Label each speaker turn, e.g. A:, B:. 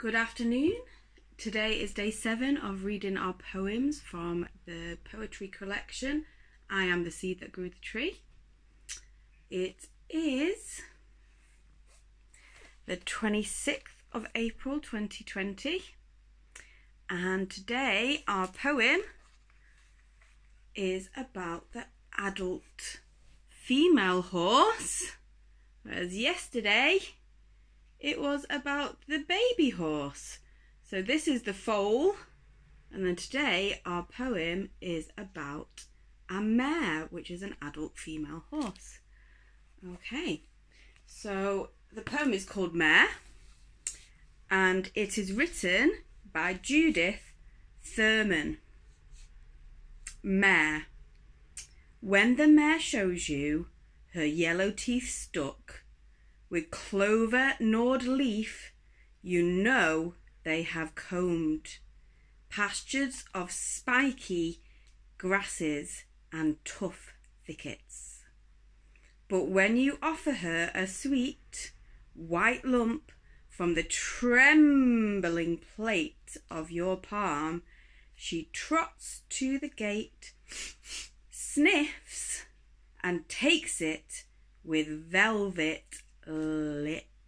A: Good afternoon. Today is day seven of reading our poems from the poetry collection I Am the Seed That Grew the Tree. It is the 26th of April 2020, and today our poem is about the adult female horse, whereas yesterday it was about the baby horse. So this is the foal, and then today our poem is about a mare, which is an adult female horse. Okay, so the poem is called Mare, and it is written by Judith Thurman. Mare. When the mare shows you her yellow teeth stuck with clover gnawed leaf, you know they have combed pastures of spiky grasses and tough thickets. But when you offer her a sweet white lump from the trembling plate of your palm, she trots to the gate, sniffs, and takes it with velvet lips.